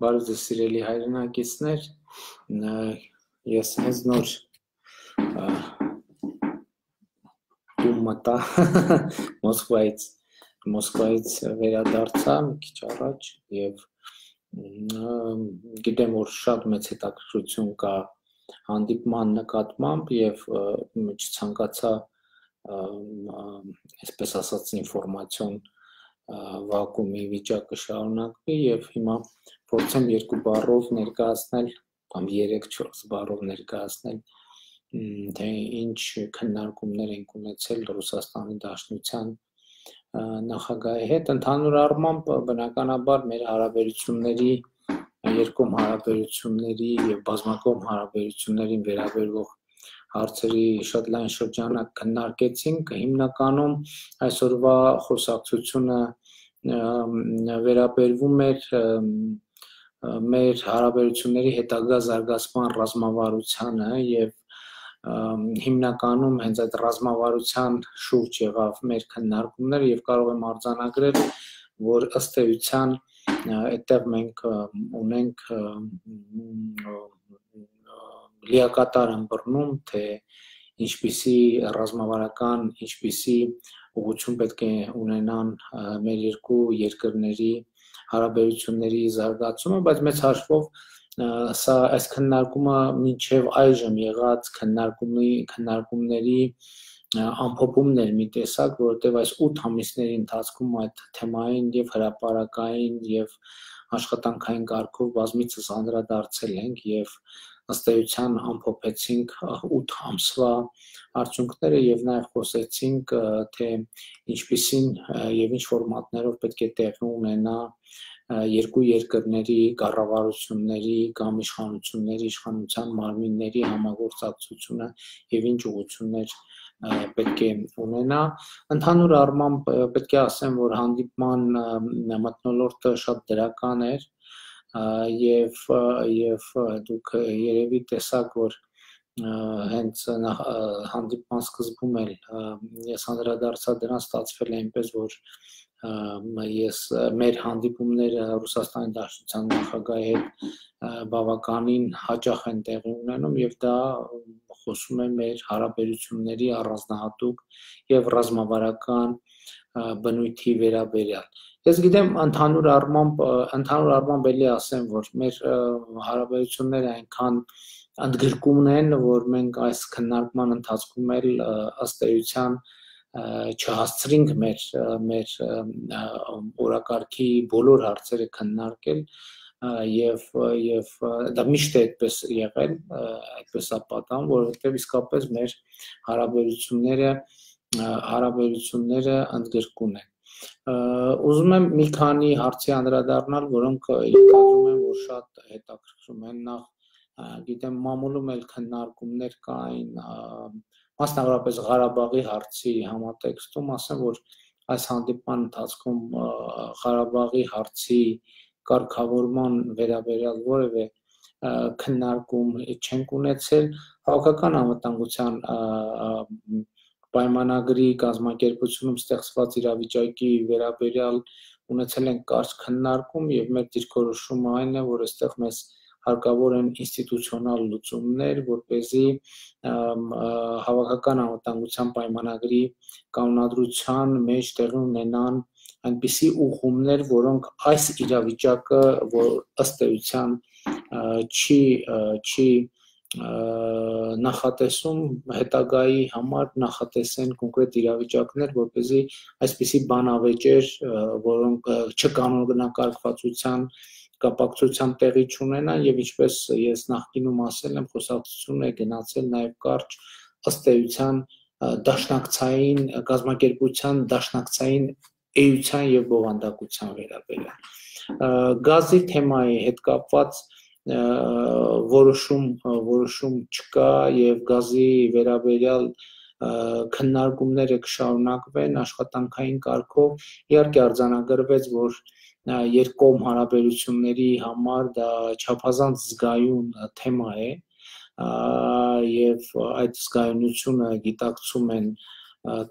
Բարև ձեզ սիրելի հայրենակիցներ։ Ես հենց նոր դու մտա Մոսկվայից Մոսկվայից վերադարձա մի քիչ առաջ եւ գիտեմ որ շատ մեծ հետաքրքրություն կա հանդիպման նկատմամբ եւ չցանկացա այսպես ասած ինֆորմացիոն վակուումի վիճակը շարունակվի եւ հիմա փորձեմ երկու բառով ներկայացնել կամ 3-4 բառով ներկայացնել թե ինչ քննարկումներ են ունեցել Ռուսաստանի Դաշնության նախագահի հետ ընդհանուր առմամբ բնականաբար մեր հարաբերությունների երկում հարաբերությունների եւ բազմակողմ հարաբերություններին վերաբերող հարցերի շատ լայն շրջանակ քննարկեցինք հիմնականում այսօրվա խոսակցությունը վերաբերվում էր մեր հարաբերությունների հետագա զարգացման ռազմավարությանը եւ հիմնականում հենց այդ ռազմավարության շուրջ եղավ մեր քննարկումները եւ կարող եմ արձանագրել, որ ըստ էության այդտեղ մենք ունենք լիակատար ըմբռնում, թե ինչպիսի ռազմավարական, ինչպիսի ուղղություն պետք է ունենան մեր երկու երկրների հարաբերությունների զարգացումը, բայց մեծ հաշվով սա այս քննարկումը մինչև այժմ եղած քննարկումի քննարկումների ամփոփումներ մի տեսակ, որովհետև այս 8 ամիսների ընթացքում այդ թեմային եւ հրաապարակային եւ աշխատանքային կարգով բազմիցս անդրադարձել ենք եւ ըստ էության ամփոփեցինք 8 ամսվա արդյունքները եւ նաեւ խոսեցինք թե ինչպիսին եւ ինչ ֆորմատներով պետք է տեղի ունենա երկու երկրների կառավարությունների կամ իշխանությունների իշխանության մարմինների համագործակցությունը եւ ինչ ուղղություններ պետք է ունենա ընդհանուր առմամբ պետք է ասեմ որ հանդիպման մտնոլորտը շատ դրական էր եւ եւ դուք երևի տեսաք որ հենց հանդիպման սկզբում էլ ես անդրադարձա դրան ստացվել է այնպես որ ես մեր հանդիպումները Ռուսաստանի Դաշնության նախագահի հետ բավականին հաճախ են տեղի ունենում եւ դա խոսում է մեր հարաբերությունների առանձնահատուկ եւ ռազմավարական բնույթի վերաբերյալ Ես գիտեմ ընդհանուր առմամբ ընդհանուր առմամբ էլի ասեմ, որ մեր հարաբերությունները այնքան ընդգրկումն են, որ մենք այս քննարկման ընթացքում էլ ըստ էության չհասցրինք մեր մեր օրակարգի բոլոր հարցերը քննարկել եւ եւ դա միշտ է այդպես եղել, այդպես պատահում, որովհետեւ իսկապես մեր հարաբերությունները հարաբերությունները ընդգրկուն են Ուզում եմ մի քանի հարցի անդրադառնալ, որոնք կարծում եմ, որ շատ հետաքրքրում են նախ գիտեմ մամուլում էլ քննարկումներ կային մասնավորապես Ղարաբաղի հարցի համատեքստում, ասեմ, որ այս հանդիպման ընթացքում Ղարաբաղի հարցի կարգավորման վերաբերյալ որևէ քննարկում չենք ունեցել հավաքական անվտանգության պայմանագրի կազմակերպությունում ստեղծված իրավիճակի վերաբերյալ ունեցել ենք կարճ քննարկում եւ մեր դիրքորոշումը այն է, որ այստեղ մեզ հարկավոր են ինստիտուցիոնալ լուծումներ, որ เป զի հավաքական անվտանգության պայմանագրի կանոնադրության մեջ տեղ ունենան այնպիսի ուղումներ, որոնք այս իրավիճակը, որ ըստ էության չի չի նախատեսում հետագայի համար նախատեսեն կոնկրետ իրավիճակներ, որպեսզի այսպիսի բանավեճեր, որոնք չկանոնակարգվածության կապակցության տեղի չունենան եւ ինչպես ես նախկինում ասել եմ, խոսակցություն է գնացել նաեւ կարճ ըստ էության դաշնակցային գազམ་ակերպության դաշնակցային էության եւ բովանդակության վերաբերյալ գազի թեմայի հետ կապված որոշում որոշում չկա եւ գազի վերաբերյալ քննարկումները կշարունակվեն աշխատանքային կարգով իհարկե արձանագրվեց որ երկկողմ հարաբերությունների համար դա չափազանց զգայուն թեմա է եւ այդ զգայունությունը գիտակցում են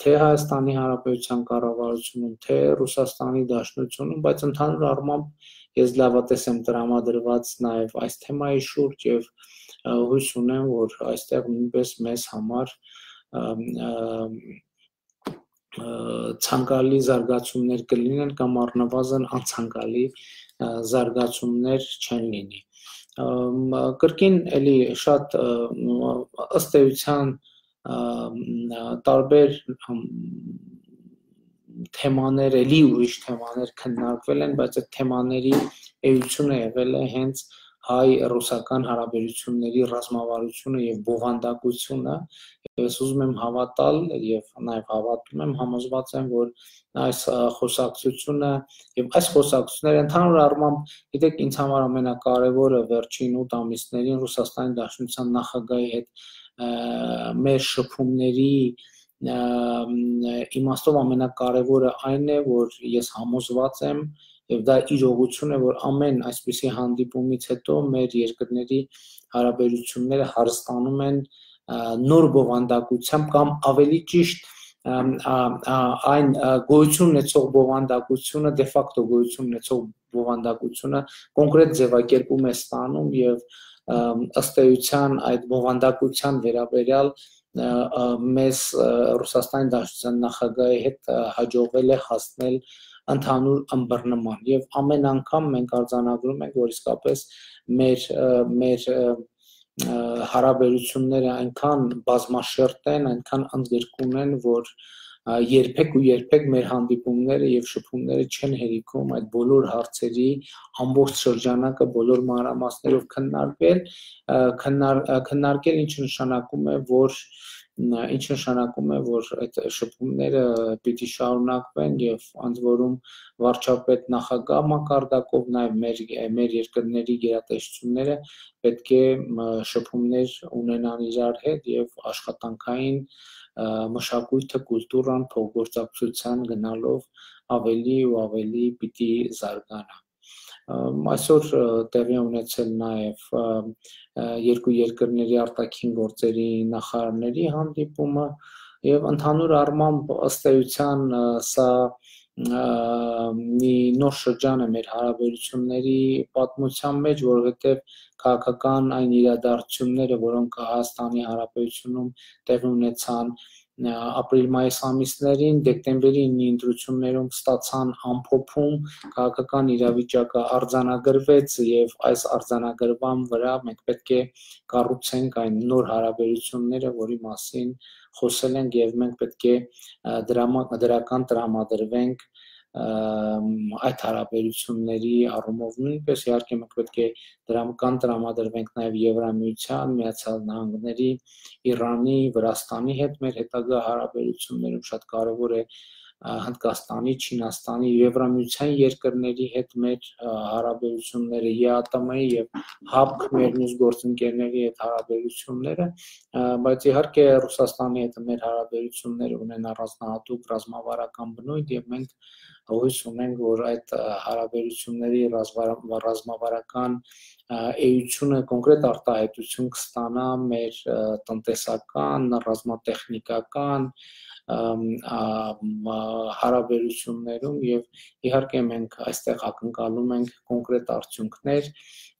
թե Հայաստանի Հանրապետության կառավարությունում, թե Ռուսաստանի Դաշնությունում, բայց ընդհանուր առմամբ ես լավատես եմ տրամադրված նաև այս թեմայի շուրջ եւ հույս ունեմ, որ այստեղ նույնպես մեզ համար ցանկալի զարգացումներ կլինեն կամ առնվազն անցանկալի զարգացումներ չեն լինի կրկին էլի շատ ըստ էության տարբեր թեմաներ, էլի ուրիշ թեմաներ քննարկվել են, բայց այդ թեմաների էությունը եղել է հենց հայ-ռուսական հարաբերությունների ռազմավարությունը եւ բովանդակությունը ես ուզում եմ հավատալ եւ նաեւ հավատում եմ համոզված եմ որ այս խոսակցությունը եւ այս խոսակցությունները ընդհանուր առմամբ գիտեք ինձ համար ամենակարևորը վերջին 8 ամիսներին Ռուսաստանի Դաշնության նախագահի հետ մեր շփումների իմաստով ամենակարևորը այն է որ ես համոզված եմ եւ դա իրողություն է, որ ամեն այսպիսի հանդիպումից հետո մեր երկրների հարաբերությունները հարստանում են նոր բովանդակությամբ կամ ավելի ճիշտ այն գոյություն ունեցող բովանդակությունը դե ֆակտո գոյություն ունեցող բովանդակությունը կոնկրետ ձևակերպում է ստանում եւ ըստ էության այդ բովանդակության վերաբերյալ մեզ Ռուսաստանի Դաշնության նախագահի հետ հաջողվել է հասնել ընդհանուր ըմբռնման եւ ամեն անգամ մենք արձանագրում ենք որ իսկապես մեր մեր հարաբերությունները այնքան բազմաշերտ են, այնքան ընդգրկուն են, որ երբեք ու երբեք մեր հանդիպումները եւ շփումները չեն հերիքում այդ բոլոր հարցերի ամբողջ շրջանակը բոլոր մանրամասներով քննարկվել քննարկել ինչը նշանակում է որ ինչ նշանակում է, որ այդ շփումները պիտի շարունակվեն եւ անց որում վարչապետ նախագահ մակարդակով նաեւ մեր մեր երկրների գերատեսչությունները պետք է շփումներ ունենան իրար հետ եւ աշխատանքային մշակույթը, կուլտուրան, փոխգործակցության գնալով ավելի ու ավելի պիտի զարգանա այսօր տեղի ունեցել նաև երկու երկրների արտաքին գործերի նախարարների հանդիպումը եւ ընդհանուր առմամբ ըստ էության սա մի նոր շրջան է մեր հարաբերությունների պատմության մեջ, որովհետև քաղաքական այն իրադարձությունները, որոնք Հայաստանի Հանրապետությունում տեղի ունեցան ապրիլ-մայիս ամիսներին դեկտեմբերի 9-ի ընտրություններում ստացան ամփոփում, քաղաքական իրավիճակը արձանագրվեց եւ այս արձանագրման վրա մենք պետք է կառուցենք այն նոր հարաբերությունները, որի մասին խոսել ենք եւ մենք պետք է դրամա դրական տրամադրվենք այդ հարաբերությունների առումով նույնպես իհարկե մենք պետք է դրամական տրամադրվենք նաև Եվրամիության, Միացյալ Նահանգների, Իրանի, Վրաստանի հետ մեր հետագա հարաբերություններում շատ կարևոր է Հնդկաստանի, Չինաստանի, Եվրամիության երկրների հետ մեր հարաբերությունները, ԵԱՏՄ-ի եւ ՀԱԲ մեր մյուս գործընկերների հետ հարաբերությունները, բայց իհարկե Ռուսաստանի հետ մեր հարաբերությունները ունեն առանձնահատուկ ռազմավարական բնույթ եւ մենք հույս ունենք, որ այդ հարաբերությունների ռազմավարական էությունը կոնկրետ արտահայտություն կստանա մեր տնտեսական, ռազմատեխնիկական հարաբերություններում եւ իհարկե մենք այստեղ ակնկալում ենք կոնկրետ արդյունքներ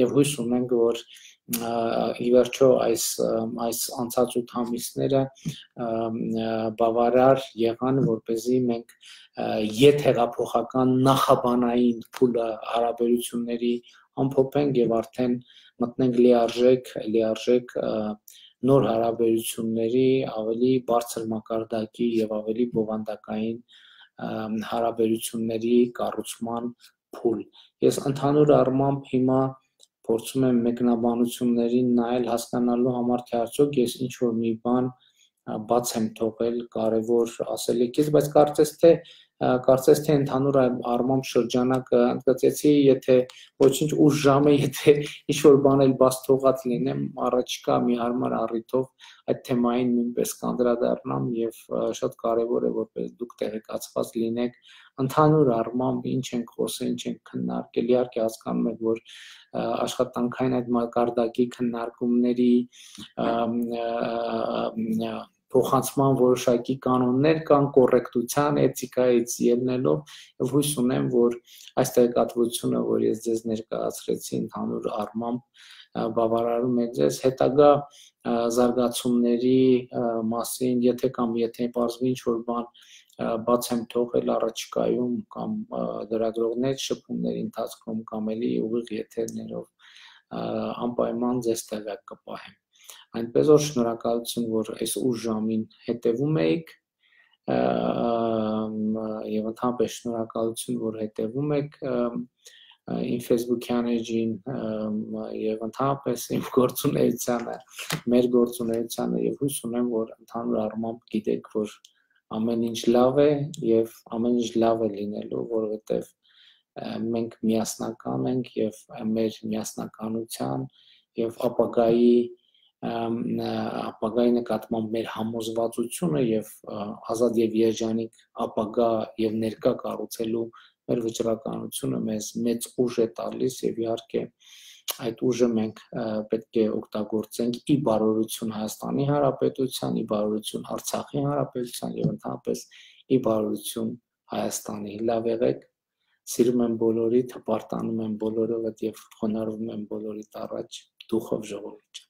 եւ հույս ունենք որ ի վերջո այս այս անցած 8 ամիսները բավարար եղան որ เป զի մենք եթ հեղափոխական նախաբանային փուլը հարաբերությունների ամփոփենք եւ արդեն մտնենք լիարժեք լիարժեք նոր հարաբերությունների ավելի բարձր մակարդակի եւ ավելի բովանդակային հարաբերությունների կառուցման փուլ։ Ես ընդհանուր առմամբ հիմա փորձում եմ մեկնաբանություններին նայել հասկանալու համար թե արդյոք ես ինչ որ մի բան բաց եմ թողել կարևոր ասելիքից, բայց կարծես թե կարծես թե ընդհանուր առմամբ շրջանակը ընդգծեցի, եթե ոչինչ ուշ ժամ է, եթե ինչ որ բան էլ բաց թողած լինեմ, առաջիկա մի հարմար առիթով այդ թեմային նույնպես կանդրադառնամ եւ շատ կարեւոր է որպես դուք տեղեկացված լինեք ընդհանուր առմամբ ինչ ենք խոսել, ինչ ենք քննարկել, իհարկե հասկանում եք, որ աշխատանքային այդ մակարդակի քննարկումների փոխանցման որոշակի կանոններ կան կոռեկտության էթիկայից ելնելով եւ հույս ունեմ որ այս տեղեկատվությունը որ ես ձեզ ներկայացրեցի ընդհանուր առմամբ բավարարում է ձեզ հետագա զարգացումների մասին եթե կամ եթե բարձվի ինչ որ բան բաց եմ թողել առաջիկայում կամ լրագրողներ շփումների ընթացքում կամ էլի ուղիղ եթերներով անպայման ձեզ տեղակ կպահեմ։ Այնպես որ շնորհակալություն, որ այս ուժ ժամին հետևում եք եւ ընդհանրապես շնորհակալություն, որ հետևում եք իմ Facebook-յան էջին եւ ընդհանրապես իմ գործունեությանը, մեր գործունեությանը եւ հույս ունեմ, որ ընդհանուր առմամբ գիտեք, որ ամեն ինչ լավ է եւ ամեն ինչ լավ է լինելու, որովհետեւ մենք միասնական ենք եւ մեր միասնականության եւ ապագայի ապագայի նկատմամբ մեր համոզվածությունը եւ ազատ եւ երջանիկ ապագա եւ ներկա կառուցելու մեր վճռականությունը մեզ մեծ ուժ է տալիս եւ իհարկե այդ ուժը մենք պետք է օգտագործենք ի բարօրություն Հայաստանի Հանրապետության, ի բարօրություն Արցախի Հանրապետության եւ ընդհանրապես ի բարօրություն Հայաստանի։ Լավ եղեք։ Սիրում եմ բոլորիդ, հպարտանում եմ բոլորովդ եւ խոնարհվում եմ բոլորիդ առաջ դուխով ժողովուրդ